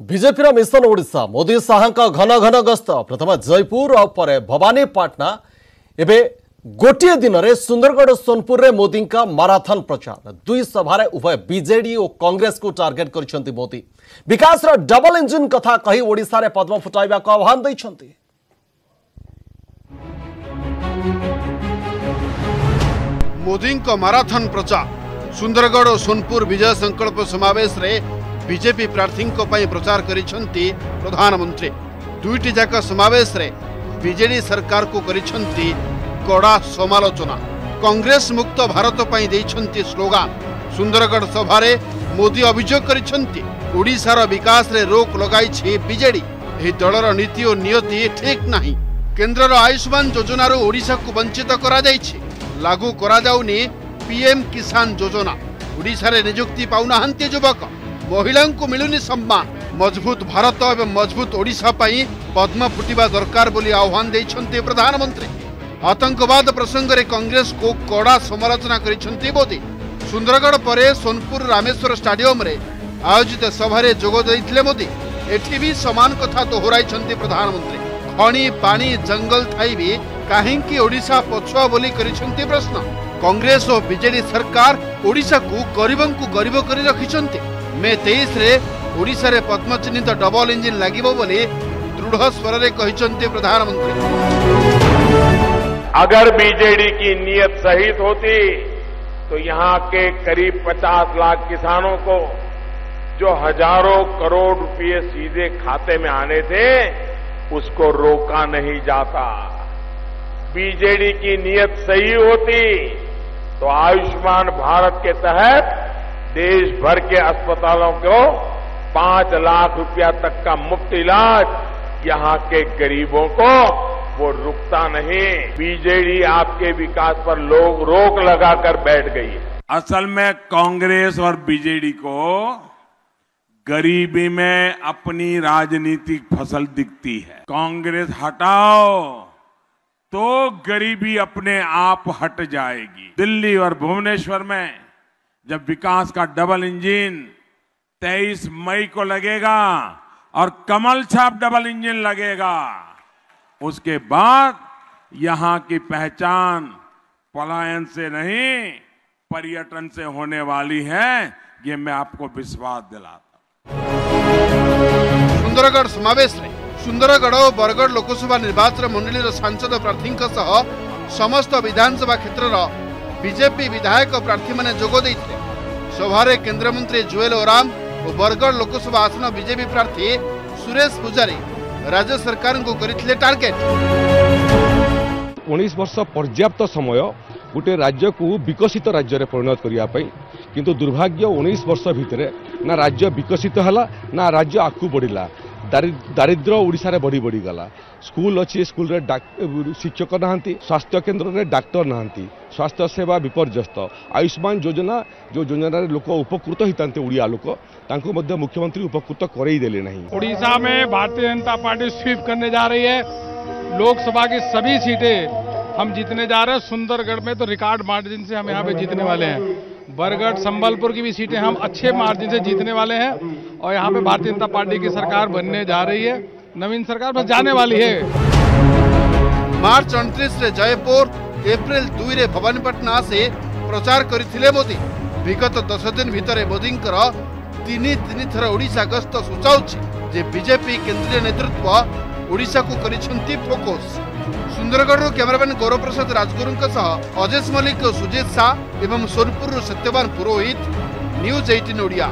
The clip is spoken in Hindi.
ବିଜେପିର ମିଶନ ଓଡ଼ିଶା ମୋଦି ଶାହାଙ୍କ ଘନ ଘନ ଗସ୍ତ ପ୍ରଥମେ ଜୟପୁର ଆଉ ପରେ ଭବାନୀପାଟଣା ଏବେ ଗୋଟିଏ ଦିନରେ ସୁନ୍ଦରଗଡ଼ ସୋନପୁରରେ ମୋଦିଙ୍କ ମାରାଥନ୍ ପ୍ରଚାର ଦୁଇ ସଭାରେ ଉଭୟ ବିଜେଡି ଓ କଂଗ୍ରେସକୁ ଟାର୍ଗେଟ୍ କରିଛନ୍ତି ମୋଦି ବିକାଶର ଡବଲ ଇଞ୍ଜିନ୍ କଥା କହି ଓଡ଼ିଶାରେ ପଦ୍ମ ଫୁଟାଇବାକୁ ଆହ୍ୱାନ ଦେଇଛନ୍ତି ମୋଦିଙ୍କ ମାରାଥନ୍ ପ୍ରଚାର ସୁନ୍ଦରଗଡ଼ ଓ ସୋନପୁର ବିଜୟ ସଂକଳ୍ପ ସମାବେଶରେ ବିଜେପି ପ୍ରାର୍ଥୀଙ୍କ ପାଇଁ ପ୍ରଚାର କରିଛନ୍ତି ପ୍ରଧାନମନ୍ତ୍ରୀ ଦୁଇଟି ଯାକ ସମାବେଶରେ ବିଜେଡି ସରକାରକୁ କରିଛନ୍ତି କଡ଼ା ସମାଲୋଚନା କଂଗ୍ରେସ ମୁକ୍ତ ଭାରତ ପାଇଁ ଦେଇଛନ୍ତି ସ୍ଲୋଗାନ ସୁନ୍ଦରଗଡ଼ ସଭାରେ ମୋଦି ଅଭିଯୋଗ କରିଛନ୍ତି ଓଡ଼ିଶାର ବିକାଶରେ ରୋକ ଲଗାଇଛି ବିଜେଡି ଏହି ଦଳର ନୀତି ଓ ନିୟତି ଠିକ୍ ନାହିଁ କେନ୍ଦ୍ରର ଆୟୁଷ୍ମାନ ଯୋଜନାରୁ ଓଡ଼ିଶାକୁ ବଞ୍ଚିତ କରାଯାଇଛି ଲାଗୁ କରାଯାଉନି ପିଏମ୍ କିଷାନ ଯୋଜନା ଓଡ଼ିଶାରେ ନିଯୁକ୍ତି ପାଉନାହାନ୍ତି ଯୁବକ ମହିଳାଙ୍କୁ ମିଳୁନି ସମ୍ମାନ ମଜବୁତ ଭାରତ ଏବଂ ମଜବୁତ ଓଡ଼ିଶା ପାଇଁ ପଦ୍ମ ଫୁଟିବା ଦରକାର ବୋଲି ଆହ୍ୱାନ ଦେଇଛନ୍ତି ପ୍ରଧାନମନ୍ତ୍ରୀ। ଆତଙ୍କବାଦ ପ୍ରସଙ୍ଗରେ କଂଗ୍ରେସକୁ କଡ଼ା ସମାଲୋଚନା କରିଛନ୍ତି ମୋଦି। ସୁନ୍ଦରଗଡ଼ ପରେ ସୋନପୁର ରାମେଶ୍ୱର ଷ୍ଟାଡିୟମରେ ଆୟୋଜିତ ସଭାରେ ଯୋଗ ଦେଇଥିଲେ ମୋଦି। ଏଠି ବି ସମାନ କଥା ଦୋହରାଇଛନ୍ତି ପ୍ରଧାନମନ୍ତ୍ରୀ। ଖଣି ପାଣି ଜଙ୍ଗଲ ଥାଇ ବି କାହିଁକି ଓଡ଼ିଶା ପଛୁଆ ବୋଲି କରିଛନ୍ତି ପ୍ରଶ୍ନ। କଂଗ୍ରେସ ଓ ବିଜେଡି ସରକାର ଓଡ଼ିଶାକୁ ଗରିବଙ୍କୁ ଗରିବ କରି ରଖିଛନ୍ତି। मे तेईस ओडार तो डबल इंजिन लगे दृढ़ स्वर में प्रधानमंत्री अगर बीजेडी की नीयत सहित होती तो यहाँ के करीब 50 लाख किसानों को, जो हज़ारों करोड़ रुपए सीधे खाते में आने थे, उसको रोका नहीं जाता। बीजेडी की नीयत सही होती तो आयुष्मान भारत के तहत देश भर के अस्पतालों को पाँच लाख रुपया तक का मुफ़्त इलाज। यहाँ के गरीबों को वो रुकता नहीं। बीजेडी आपके विकास पर लोग रोक लगाकर बैठ गई है। असल में कांग्रेस और बीजेडी को गरीबी में अपनी राजनीतिक फ़सल दिखती है। कांग्रेस हटाओ तो गरीबी अपने आप हट जाएगी। दिल्ली और भुवनेश्वर में जब विकास का डबल इंजन 23 मई को लगेगा और कमल छाप डबल इंजन लगेगा, उसके बाद यहाँ की पहचान पलायन से नहीं, पर्यटन से होने वाली है, ये मैं आपको विश्वास दिलाता सुंदरगढ़ समावेश सुंदरगढ़ और बरगढ़ लोकसभा निर्वाचन मंडली सांसद प्रार्थी समस्त विधानसभा क्षेत्र ବିଜେପି ବିଧାୟକ ପ୍ରାର୍ଥୀମାନେ ଯୋଗ ଦେଇଥିଲେ ସଭାରେ କେନ୍ଦ୍ରମନ୍ତ୍ରୀ ଜୁଏଲ ଓରାମ ଓ ବରଗଡ଼ ଲୋକସଭା ଆସନ ବିଜେପି ପ୍ରାର୍ଥୀ ସୁରେଶ ପୂଜାରୀ ରାଜ୍ୟ ସରକାରଙ୍କୁ କରିଥିଲେ ଟାର୍ଗେଟ ଉଣେଇଶ ବର୍ଷ ପର୍ଯ୍ୟାପ୍ତ ସମୟ ଗୋଟିଏ ରାଜ୍ୟକୁ ବିକଶିତ ରାଜ୍ୟରେ ପରିଣତ କରିବା ପାଇଁ କିନ୍ତୁ ଦୁର୍ଭାଗ୍ୟ ଉଣେଇଶ ବର୍ଷ ଭିତରେ ନା ରାଜ୍ୟ ବିକଶିତ ହେଲା ନା ରାଜ୍ୟ ଆଗକୁ ବଢ଼ିଲା ଦାରିଦ୍ର୍ୟ ଓଡ଼ିଶାରେ ବଢ଼ି ବଢ଼ିଗଲା ସ୍କୁଲ ଅଛି ସ୍କୁଲରେ ଶିକ୍ଷକ ନାହାନ୍ତି ସ୍ୱାସ୍ଥ୍ୟ କେନ୍ଦ୍ରରେ ଡାକ୍ତର ନାହାନ୍ତି ସ୍ୱାସ୍ଥ୍ୟ ସେବା ବିପର୍ଯ୍ୟସ୍ତ ଆୟୁଷ୍ମାନ ଯୋଜନା ଯେଉଁ ଯୋଜନାରେ ଲୋକ ଉପକୃତ ହେଇଥାନ୍ତି ଓଡ଼ିଆ ଲୋକ ତାଙ୍କୁ ମଧ୍ୟ ମୁଖ୍ୟମନ୍ତ୍ରୀ ଉପକୃତ କରେଇ ଦେଲେ ନାହିଁ उड़ीसा में भारतीय जनता पार्टी स्वीप करने जा रही है लोकसभा की सभी सीटें हम जीतने जा रहे हैं सुंदरगढ़ में तो रिकॉर्ड मार्जिन से हम यहाँ पे जीतने वाले हैं बरगढ़, संबलपुर की भी सीटें हम अच्छे मार्जिन से जीतने वाले हैं और यहाँ पे भारतीय जनता पार्टी की सरकार बनने जा रही है। नवीन सरकार बस जाने वाली है। मार्च अणतीस जयपुर, अप्रैल दुई भवानीपाटना से प्रचार करते मोदी। विगत दस दिन भितर मोदी तीन तीन थर ओा गस्त सूचाऊ जे बीजेपी केंद्रीय नेतृत्व ଓଡ଼ିଶାକୁ କରିଛନ୍ତି ଫୋକସ୍। ସୁନ୍ଦରଗଡ଼ରୁ କ୍ୟାମେରାମ୍ୟାନ୍ ଗୌରପ୍ରସାଦ ରାଜଗୁରୁଙ୍କ ସହ ଅଜେଶ ମଲ୍ଲିକ ଓ ସୁଜିତ ଶାହ ଏବଂ ସୋନପୁରରୁ ସତ୍ୟବାନ ପୁରୋହିତ ନ୍ୟୁଜ୍ ଏଇଟିନ୍ ଓଡ଼ିଆ।